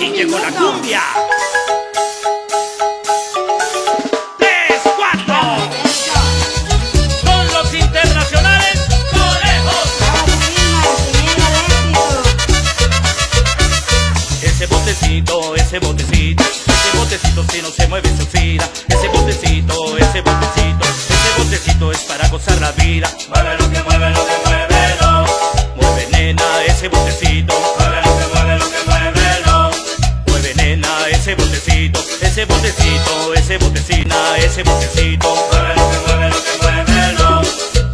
y llegó la cumbia. Tres, cuatro. Con los internacionales conejos. Ese botecito, ese botecito, ese botecito si no se mueve se oxida. Ese botecito, ese botecito, ese botecito es para gozar la vida. Mueve lo que mueve, lo que mueve. Mueve nena, ese botecito. Ese botecito, ese botecito, ese botecina, ese botecito. Mueve lo que mueve, lo que mueve, lo.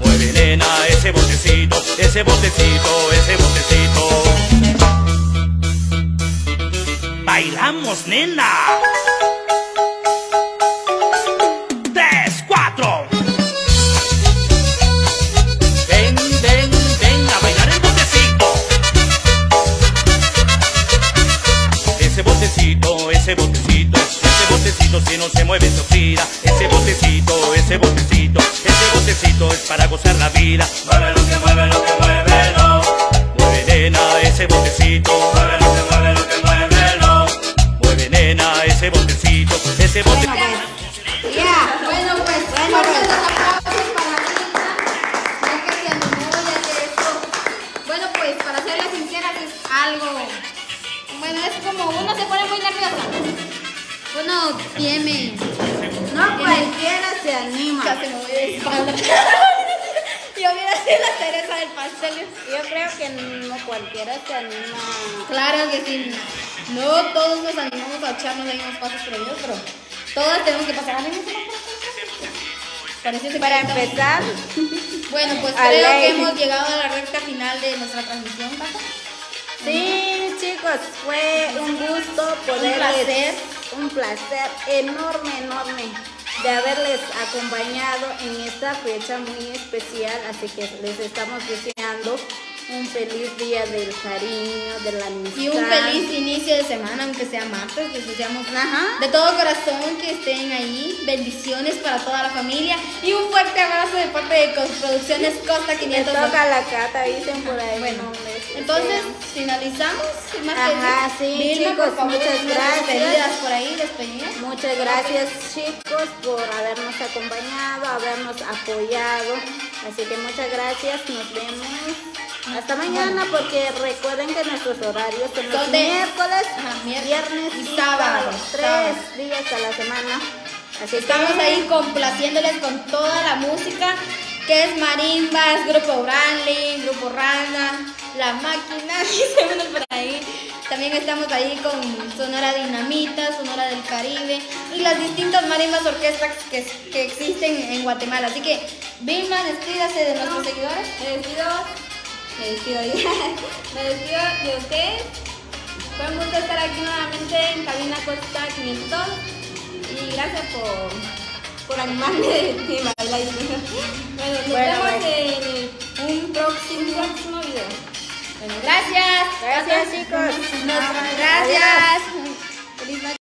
Mueve nena, ese botecito, ese botecito, ese botecito. Bailamos, nena. Ese botecito, ese botecito si no se mueve se oxida. Ese botecito, ese botecito, ese botecito es para gozar la vida. Mueve lo que mueve, lo que mueve, lo. Mueve nena, ese botecito. Mueve lo que mueve, lo que mueve, lo. Mueve nena, ese botecito, ese botecito. Ya, pues, bueno pues. Bueno pues, para serles sinceras es algo, bueno es como uno se pone muy uno tiene, No cualquiera se anima. me voy de espalda. Yo hubiera sido la cereza del pastel. Yo creo que no cualquiera se anima. Claro que sí, no todos nos animamos a echarnos ahí unos pasos prohibidos, pero todas tenemos que pasar. Parece Para empezar, Bueno, pues creo que hemos llegado a la recta final de nuestra transmisión, Paco. sí, chicos, fue un gusto poderles. placer. Un placer enorme, enorme de haberles acompañado en esta fecha muy especial. Así que les estamos deseando un feliz día del cariño, de la amistad. Y un feliz inicio de semana, aunque sea martes, les deseamos Ajá. de todo corazón que estén ahí. Bendiciones para toda la familia y un fuerte abrazo de parte de Producciones Costa Me 500. toca la cata, dicen por ahí. Bueno, entonces finalizamos. más Ajá, sí, chicos, muchas gracias. Muchas gracias chicos por habernos acompañado, habernos apoyado. Así que muchas gracias, nos vemos. Hasta mañana porque recuerden que nuestros horarios son los de- miércoles, Ajá, miércoles viernes y y sábado. Tres sábado. días a la semana. Así Estamos que ahí complaciéndoles con toda la música que es marimbas, grupo Branley, grupo Rana, La Máquina, por ahí. También estamos ahí con Sonora Dinamita, Sonora del Caribe y las distintas marimbas orquestas que, que existen en Guatemala. Así que, Vilma, despídase de nuestros seguidores. Me despido, me despido, me despido de ustedes. Fue un gusto estar aquí nuevamente en Cabina Costa 500 y gracias por, por animarme de, de bailar. Bueno, nos Bueno, vemos en un próximo, próximo video. Gracias. Gracias, chicos. Gracias. Feliz.